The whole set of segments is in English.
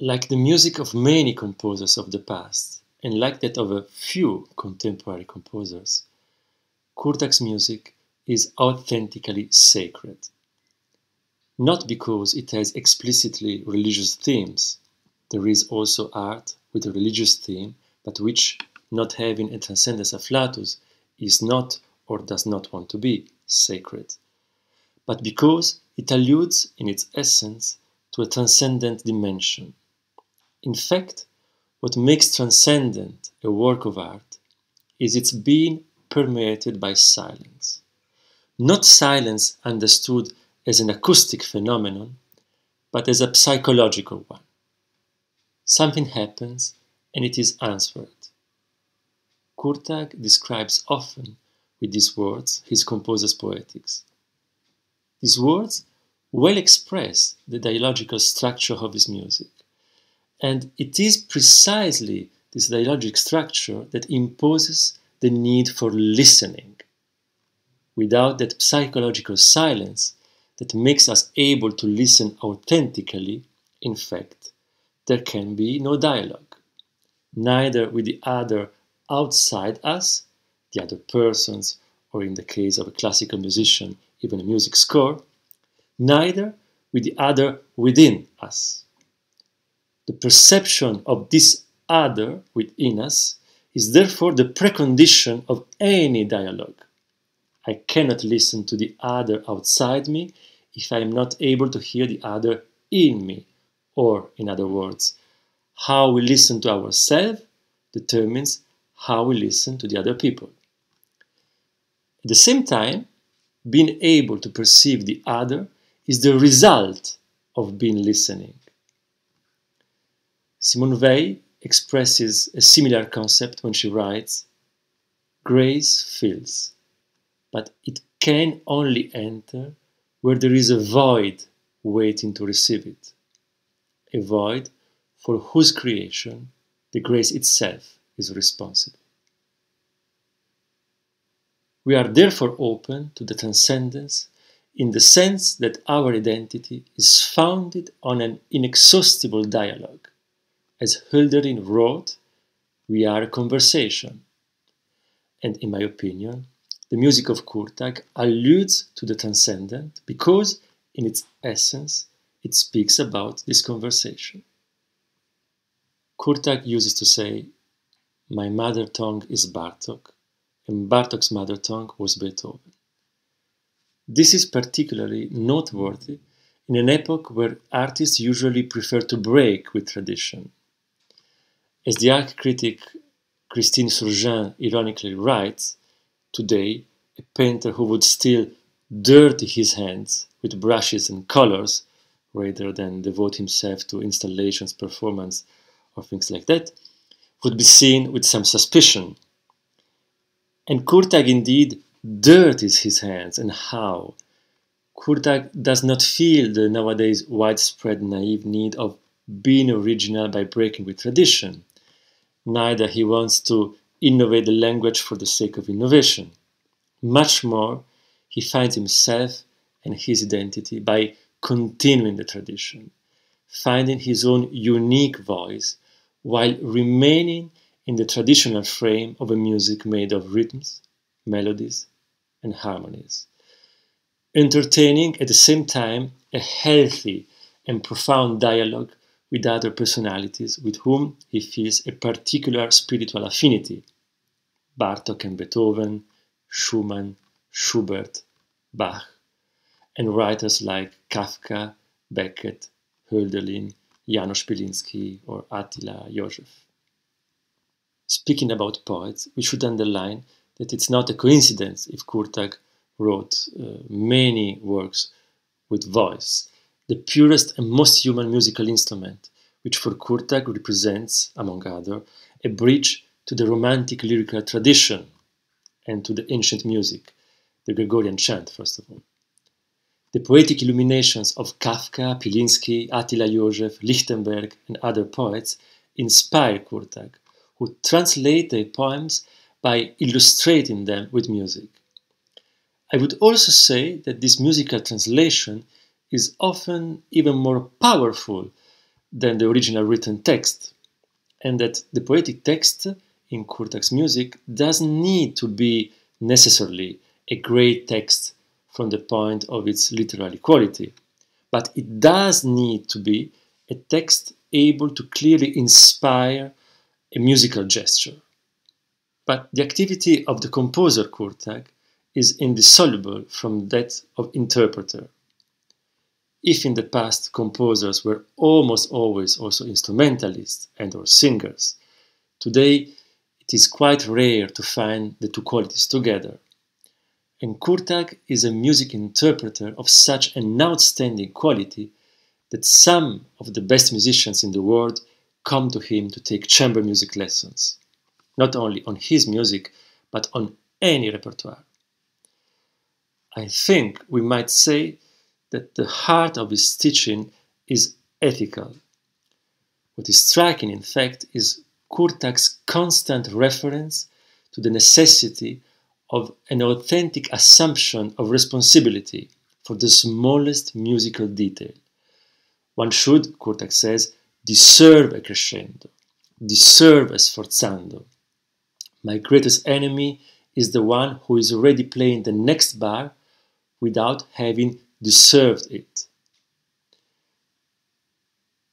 Like the music of many composers of the past, and like that of a few contemporary composers, Kurtág's music is authentically sacred. Not because it has explicitly religious themes, there is also art with a religious theme, but which, not having a transcendence afflatus, is not or does not want to be sacred, but because it alludes in its essence to a transcendent dimension. In fact, what makes transcendent a work of art is its being permeated by silence. Not silence understood as an acoustic phenomenon, but as a psychological one. Something happens and it is answered. Kurtág describes often with these words his composer's poetics. These words well express the dialogical structure of his music, and it is precisely this dialogic structure that imposes the need for listening. Without that psychological silence that makes us able to listen authentically, in fact, there can be no dialogue, neither with the other outside us, the other persons, or in the case of a classical musician, even a music score, neither with the other within us. The perception of this other within us is therefore the precondition of any dialogue. I cannot listen to the other outside me if I am not able to hear the other in me. Or, in other words, how we listen to ourselves determines how we listen to the other people. At the same time, being able to perceive the other is the result of being listening. Simone Weil expresses a similar concept when she writes Grace fills, but it can only enter where there is a void waiting to receive it, a void for whose creation the grace itself is responsible. We are therefore open to the transcendence in the sense that our identity is founded on an inexhaustible dialogue. As Hölderlin wrote, we are a conversation. And in my opinion, the music of Kurtág alludes to the transcendent because, in its essence, it speaks about this conversation. Kurtág uses to say, My mother tongue is Bartok, and Bartok's mother tongue was Beethoven. This is particularly noteworthy in an epoch where artists usually prefer to break with tradition. As the art critic Christine Surgin ironically writes, today a painter who would still dirty his hands with brushes and colors rather than devote himself to installations, performance, or things like that, would be seen with some suspicion. And Kurtág indeed dirties his hands, and how. Kurtág does not feel the nowadays widespread naive need of being original by breaking with tradition. Neither he wants to innovate the language for the sake of innovation. Much more, he finds himself and his identity by continuing the tradition, finding his own unique voice while remaining in the traditional frame of a music made of rhythms, melodies, and harmonies. Entertaining at the same time a healthy and profound dialogue with other personalities with whom he feels a particular spiritual affinity Bartok and Beethoven, Schumann, Schubert, Bach, and writers like Kafka, Beckett, Hölderlin, János Pilinszky, or Attila József. Speaking about poets, we should underline that it's not a coincidence if Kurtág wrote uh, many works with voice, the purest and most human musical instrument, which for Kurtág represents, among other, a bridge to the romantic lyrical tradition and to the ancient music, the Gregorian chant, first of all. The poetic illuminations of Kafka, Pilinszky, Attila József, Lichtenberg, and other poets inspire Kurtág, who translate their poems by illustrating them with music. I would also say that this musical translation is often even more powerful than the original written text, and that the poetic text in Kurtág's music doesn't need to be necessarily a great text from the point of its literary quality, but it does need to be a text able to clearly inspire a musical gesture. But the activity of the composer Kurtág is indissoluble from that of interpreter. If in the past composers were almost always also instrumentalists and or singers, today it is quite rare to find the two qualities together. And Kurtág is a music interpreter of such an outstanding quality that some of the best musicians in the world come to him to take chamber music lessons, not only on his music, but on any repertoire. I think we might say that the heart of his teaching is ethical. What is striking, in fact, is Kurtág's constant reference to the necessity of an authentic assumption of responsibility for the smallest musical detail. One should, Kurtág says, deserve a crescendo, deserve a sforzando. My greatest enemy is the one who is already playing the next bar without having deserved it.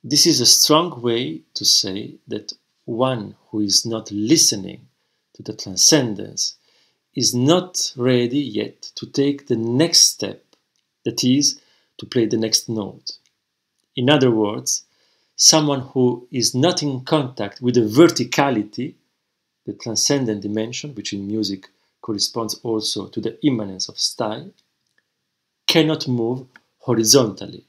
This is a strong way to say that one who is not listening to the transcendence is not ready yet to take the next step, that is, to play the next note. In other words, someone who is not in contact with the verticality, the transcendent dimension, which in music corresponds also to the immanence of style, cannot move horizontally,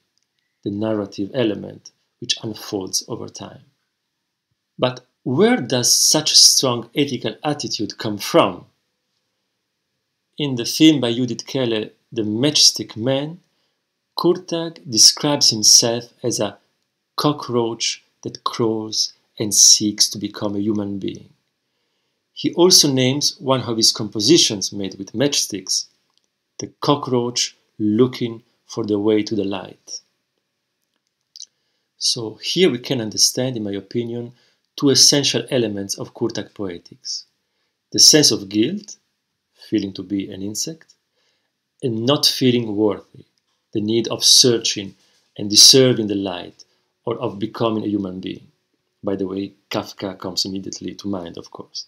the narrative element which unfolds over time. But where does such a strong ethical attitude come from? In the film by Judit Kele, The Matchstick Man, Kurtág describes himself as a cockroach that crawls and seeks to become a human being. He also names one of his compositions made with matchsticks, the cockroach looking for the way to the light. So here we can understand, in my opinion, two essential elements of Kurtág poetics. The sense of guilt, feeling to be an insect, and not feeling worthy, the need of searching and deserving the light, or of becoming a human being. By the way, Kafka comes immediately to mind, of course.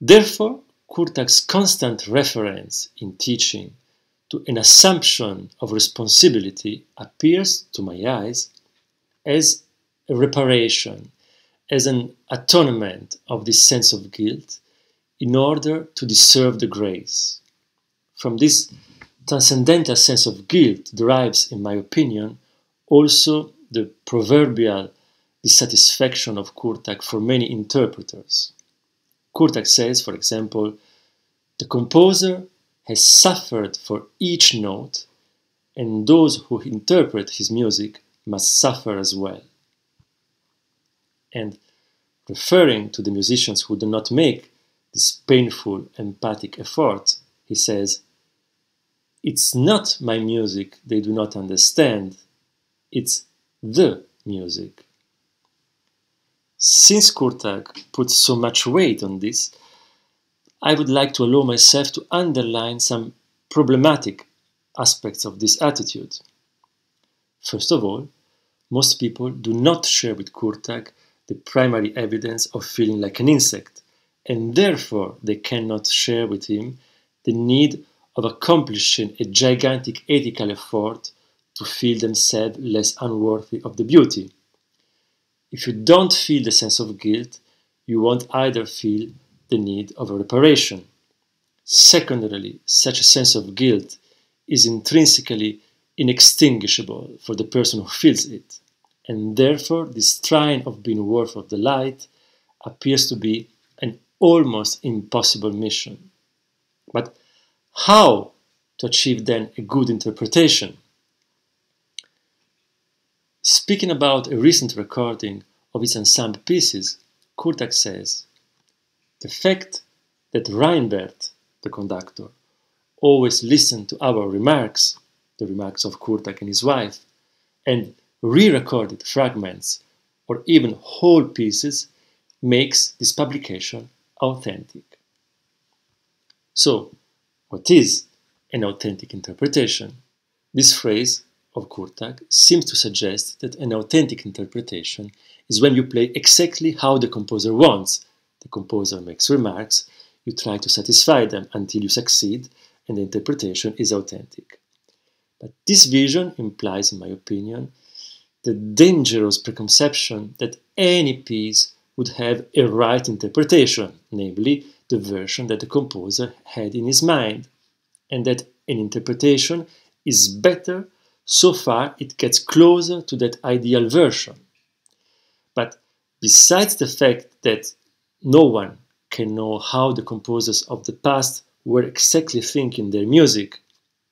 Therefore, Kurtág's constant reference in teaching to an assumption of responsibility appears, to my eyes, as a reparation, as an atonement of this sense of guilt in order to deserve the grace. From this transcendental sense of guilt derives, in my opinion, also the proverbial dissatisfaction of Kurtág for many interpreters. Kurtág says, for example, the composer has suffered for each note, and those who interpret his music must suffer as well. And referring to the musicians who do not make this painful empathic effort, he says, It's not my music they do not understand, it's the music. Since Kurtág puts so much weight on this, I would like to allow myself to underline some problematic aspects of this attitude. First of all, most people do not share with Kurtág the primary evidence of feeling like an insect, and therefore they cannot share with him the need of accomplishing a gigantic ethical effort to feel themselves less unworthy of the beauty. If you don't feel the sense of guilt, you won't either feel the need of a reparation. Secondarily, such a sense of guilt is intrinsically inextinguishable for the person who feels it, and therefore this trying of being worth of the light appears to be an almost impossible mission. But how to achieve then a good interpretation? Speaking about a recent recording of his ensemble pieces, Kurtág says, the fact that Reinbert, the conductor, always listened to our remarks, the remarks of Kurtág and his wife, and re-recorded fragments or even whole pieces makes this publication authentic. So, what is an authentic interpretation? This phrase of Kurtág seems to suggest that an authentic interpretation is when you play exactly how the composer wants. The composer makes remarks, you try to satisfy them until you succeed, and the interpretation is authentic. But this vision implies, in my opinion, the dangerous preconception that any piece would have a right interpretation, namely the version that the composer had in his mind, and that an interpretation is better so far it gets closer to that ideal version. But besides the fact that no one can know how the composers of the past were exactly thinking their music,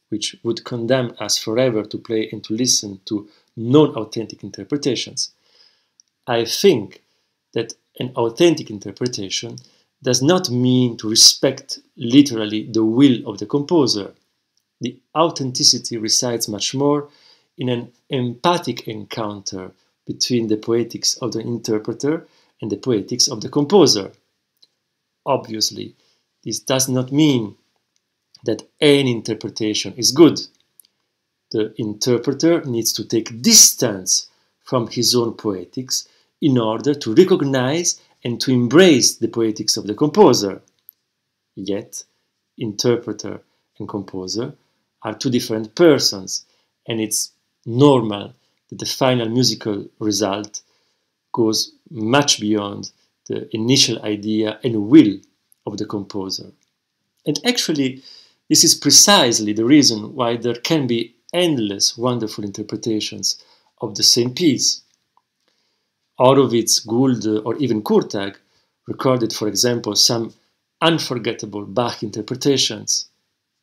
which would condemn us forever to play and to listen to non authentic interpretations, I think that an authentic interpretation does not mean to respect literally the will of the composer. The authenticity resides much more in an empathic encounter between the poetics of the interpreter and the poetics of the composer. Obviously, this does not mean that any interpretation is good. The interpreter needs to take distance from his own poetics in order to recognize and to embrace the poetics of the composer. Yet, interpreter and composer are two different persons, and it's normal that the final musical result goes much beyond the initial idea and will of the composer. And actually, this is precisely the reason why there can be endless wonderful interpretations of the same piece. Horowitz, Gould, or even Kurtag recorded, for example, some unforgettable Bach interpretations.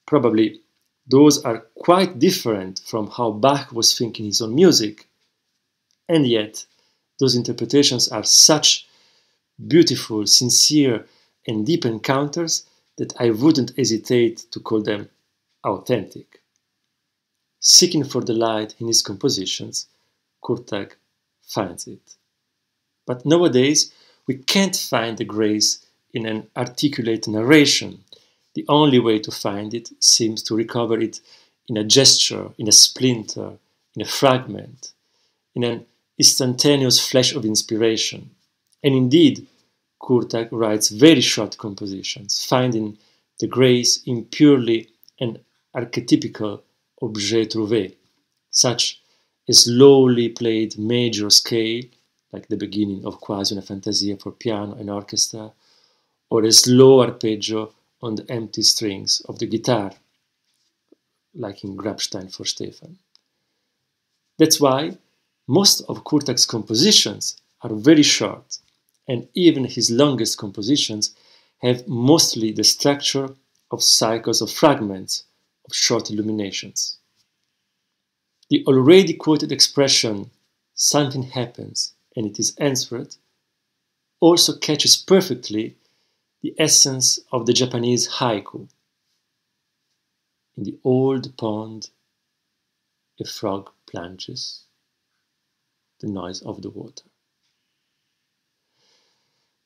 Probably those are quite different from how Bach was thinking his own music. And yet, those interpretations are such beautiful, sincere, and deep encounters that I wouldn't hesitate to call them authentic. Seeking for the light in his compositions, Kurtag finds it. But nowadays, we can't find the grace in an articulate narration. The only way to find it seems to recover it in a gesture, in a splinter, in a fragment, in an instantaneous flash of inspiration. And indeed, Kurtag writes very short compositions, finding the grace in purely an archetypical objet trouvé, such as a slowly played major scale like the beginning of Quasi una Fantasia for piano and orchestra, or a slow arpeggio on the empty strings of the guitar, like in Grabstein for Stefan. That's why most of Kurtag's compositions are very short, and even his longest compositions have mostly the structure of cycles of fragments of short illuminations. The already quoted expression, something happens, and it is answered, also catches perfectly the essence of the Japanese haiku. In the old pond, a frog plunges, the noise of the water.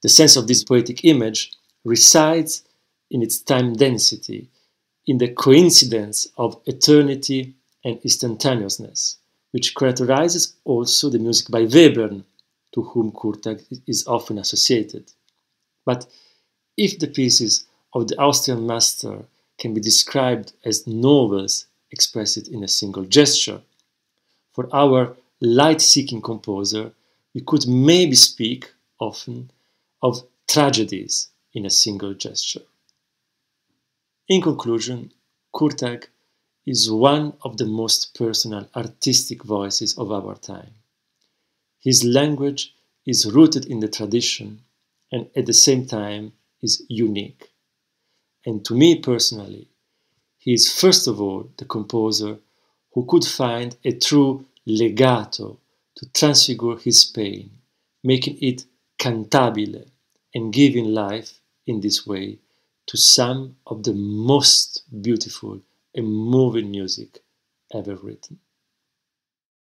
The sense of this poetic image resides in its time density, in the coincidence of eternity and instantaneousness, which characterizes also the music by Webern, to whom Kurtag is often associated. But if the pieces of the Austrian master can be described as novels expressed in a single gesture, for our light seeking composer, we could maybe speak often of tragedies in a single gesture. In conclusion, Kurtag is one of the most personal artistic voices of our time. His language is rooted in the tradition and at the same time is unique. And to me personally, he is first of all the composer who could find a true legato to transfigure his pain, making it cantabile and giving life in this way to some of the most beautiful and moving music ever written.